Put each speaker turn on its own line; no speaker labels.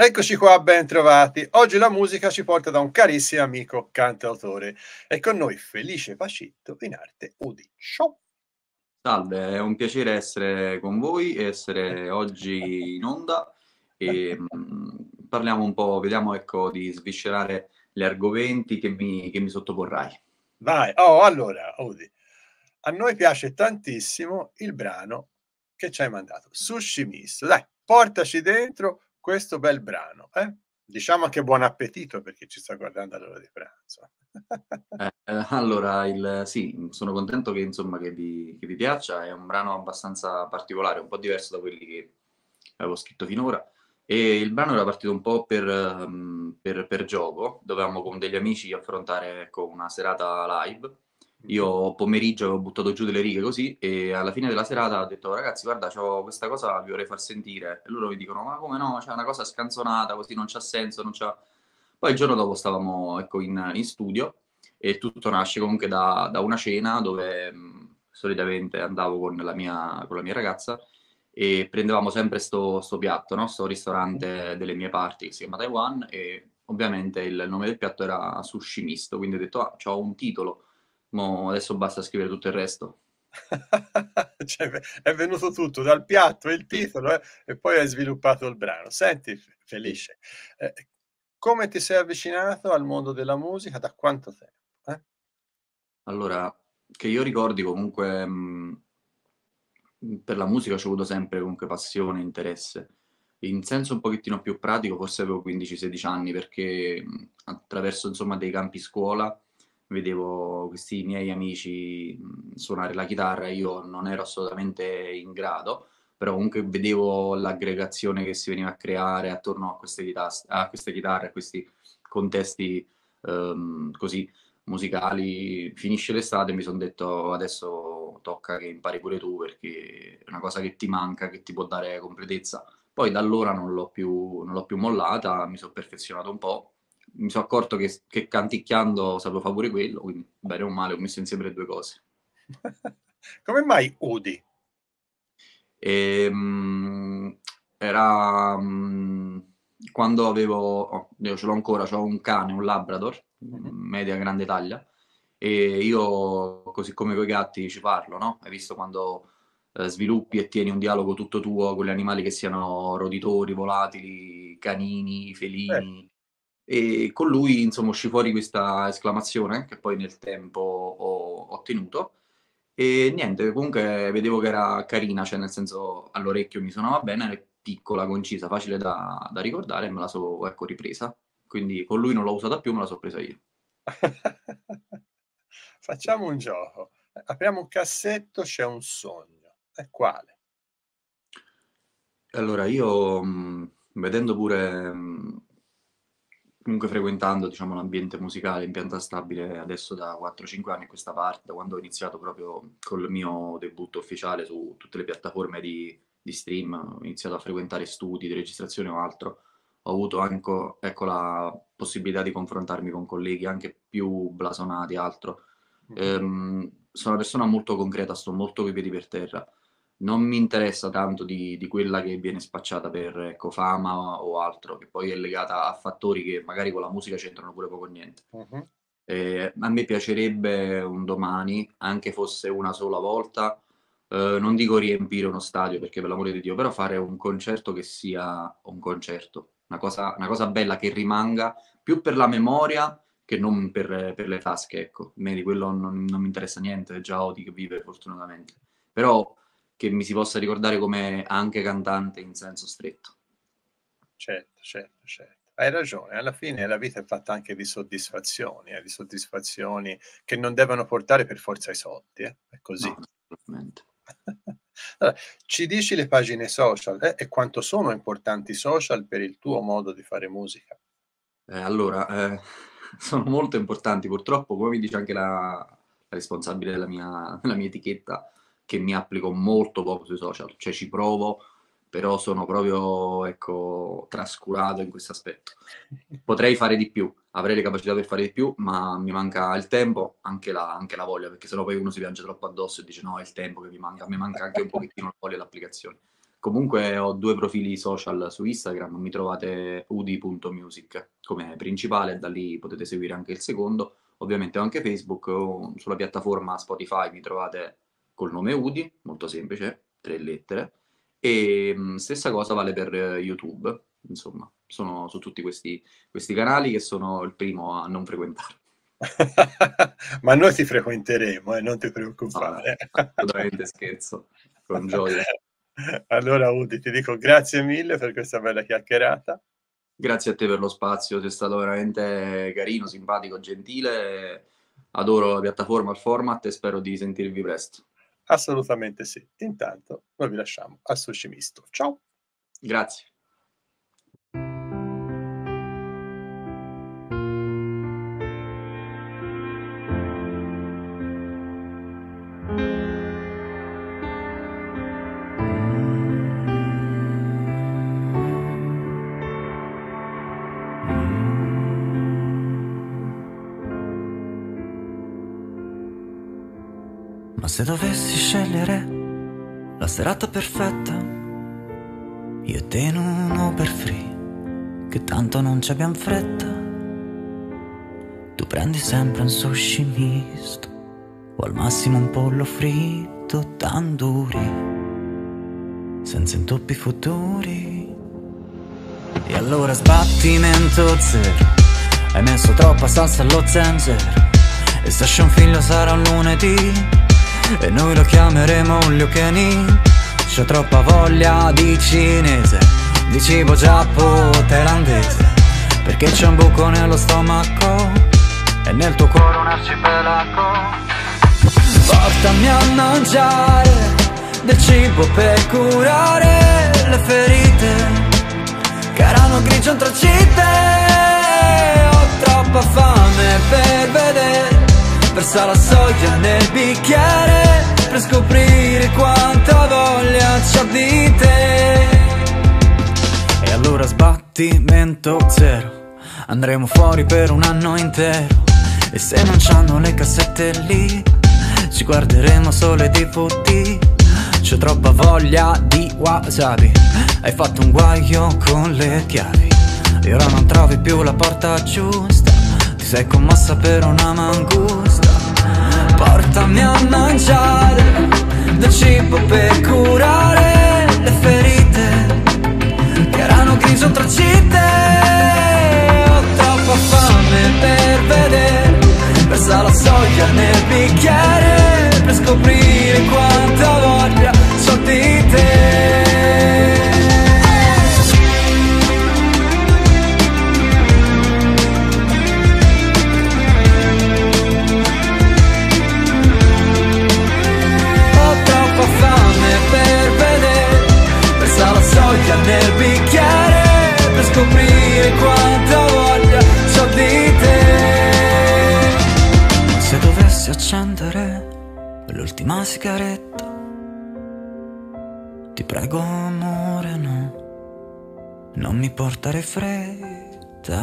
Eccoci qua, ben trovati. Oggi la musica ci porta da un carissimo amico cantautore. È con noi Felice Pacitto in arte Udi. Ciao!
Salve, è un piacere essere con voi, essere oggi in onda e mm, parliamo un po', vediamo ecco di sviscerare gli argomenti che mi, che mi sottoporrai.
Vai, oh allora, Udi, a noi piace tantissimo il brano che ci hai mandato, Sushi Misto. Dai, portaci dentro questo bel brano. Eh? Diciamo anche buon appetito perché ci sta guardando all'ora di pranzo.
eh, eh, allora, il, sì, sono contento che, insomma, che, vi, che vi piaccia. È un brano abbastanza particolare, un po' diverso da quelli che avevo scritto finora. E il brano era partito un po' per, um, per, per gioco, dovevamo con degli amici affrontare ecco, una serata live io pomeriggio avevo buttato giù delle righe così e alla fine della serata ho detto ragazzi guarda c'ho questa cosa vi vorrei far sentire. E loro mi dicono ma come no? C'è una cosa scanzonata così non c'ha senso non c'ha... poi il giorno dopo stavamo ecco, in, in studio e tutto nasce comunque da, da una cena dove mh, solitamente andavo con la, mia, con la mia ragazza e prendevamo sempre sto, sto piatto, no? sto ristorante delle mie parti che si chiama Taiwan e ovviamente il nome del piatto era sushi misto, quindi ho detto ah, ho un titolo Mo adesso basta scrivere tutto il resto.
cioè, è venuto tutto dal piatto il titolo eh, e poi hai sviluppato il brano. Senti, Felice, eh, come ti sei avvicinato al mondo della musica? Da quanto tempo? Eh?
Allora, che io ricordi comunque mh, per la musica ho avuto sempre comunque passione, interesse. In senso un pochettino più pratico, forse avevo 15-16 anni perché mh, attraverso insomma dei campi scuola vedevo questi miei amici suonare la chitarra, io non ero assolutamente in grado, però comunque vedevo l'aggregazione che si veniva a creare attorno a queste, chitas- a queste chitarre, a questi contesti um, così musicali. Finisce l'estate e mi sono detto adesso tocca che impari pure tu perché è una cosa che ti manca, che ti può dare completezza. Poi da allora non l'ho più, non l'ho più mollata, mi sono perfezionato un po' mi sono accorto che, che canticchiando sapevo fare pure quello, quindi bene o male ho messo insieme le due cose.
Come mai Udi?
E, um, era um, quando avevo, oh, io ce l'ho ancora, ho un cane, un Labrador, mm-hmm. media grande taglia, e io così come con i gatti ci parlo, no? Hai visto quando eh, sviluppi e tieni un dialogo tutto tuo con gli animali che siano roditori, volatili, canini, felini, eh e con lui insomma uscì fuori questa esclamazione che poi nel tempo ho, ho tenuto e niente, comunque vedevo che era carina, cioè nel senso all'orecchio mi suonava bene, piccola, concisa, facile da, da ricordare e me la so ecco, ripresa. Quindi con lui non l'ho usata più, me la so presa io.
Facciamo un gioco. Apriamo un cassetto, c'è un sogno. E quale?
Allora, io mh, vedendo pure mh, comunque frequentando diciamo, l'ambiente musicale in pianta stabile adesso da 4-5 anni a questa parte, da quando ho iniziato proprio col mio debutto ufficiale su tutte le piattaforme di, di stream, ho iniziato a frequentare studi di registrazione o altro, ho avuto anche ecco, la possibilità di confrontarmi con colleghi anche più blasonati, altro. Mm-hmm. Ehm, sono una persona molto concreta, sto molto coi piedi per terra non mi interessa tanto di, di quella che viene spacciata per ecco, fama o altro, che poi è legata a fattori che magari con la musica c'entrano pure poco niente. Uh-huh. Eh, a me piacerebbe un domani, anche fosse una sola volta, eh, non dico riempire uno stadio perché per l'amore di Dio, però fare un concerto che sia un concerto, una cosa, una cosa bella che rimanga più per la memoria che non per, per le tasche, ecco. A me di quello non, non mi interessa niente, già Odi che vive fortunatamente. Però che mi si possa ricordare come anche cantante in senso stretto.
Certo, certo, certo. Hai ragione, alla fine la vita è fatta anche di soddisfazioni, eh, di soddisfazioni che non devono portare per forza i soldi, eh? è così. No, allora, ci dici le pagine social eh? e quanto sono importanti i social per il tuo modo di fare musica?
Eh, allora, eh, sono molto importanti, purtroppo, come mi dice anche la, la responsabile della mia, della mia etichetta, che mi applico molto poco sui social, cioè ci provo, però sono proprio ecco, trascurato in questo aspetto. Potrei fare di più, avrei le capacità per fare di più, ma mi manca il tempo, anche la, anche la voglia, perché sennò poi uno si piange troppo addosso e dice no, è il tempo che mi manca, mi manca anche un pochettino la voglia dell'applicazione. Comunque ho due profili social su Instagram, mi trovate udi.music come principale, da lì potete seguire anche il secondo. Ovviamente ho anche Facebook, sulla piattaforma Spotify mi trovate col nome Udi, molto semplice, tre lettere. E mm, stessa cosa vale per YouTube, insomma, sono su tutti questi, questi canali che sono il primo a non frequentare.
Ma noi ti frequenteremo, eh, non ti preoccupare.
No, assolutamente scherzo, con gioia.
Allora Udi, ti dico grazie mille per questa bella chiacchierata.
Grazie a te per lo spazio, sei stato veramente carino, simpatico, gentile. Adoro la piattaforma, il format e spero di sentirvi presto.
Assolutamente sì. Intanto noi vi lasciamo al sushi misto. Ciao.
Grazie.
Se dovessi scegliere la serata perfetta, io te in un Uber free, che tanto non ci abbiamo fretta. Tu prendi sempre un sushi misto, o al massimo un pollo fritto tandoori, senza intoppi futuri. E allora sbattimento zero, hai messo troppa salsa allo zenzero, e se esce un figlio sarà un lunedì. E noi lo chiameremo un Liucheni C'ho troppa voglia di cinese Di cibo giappo-thailandese Perché c'è un buco nello stomaco E nel tuo cuore un arcipelago. Portami a mangiare Del cibo per curare le ferite Che erano grigio antracite Ho troppa fame per vedere Versa la soglia nel bicchiere Per scoprire quanta voglia c'ho di te. E allora sbattimento zero. Andremo fuori per un anno intero. E se non c'hanno le cassette lì Ci guarderemo solo i DVD C'ho troppa voglia di wasabi. Hai fatto un guaio con le chiavi. E ora non trovi più la porta giusta sei commossa per una mangusta. Portami a mangiare del cibo per curare prego amore no, non mi portare fretta.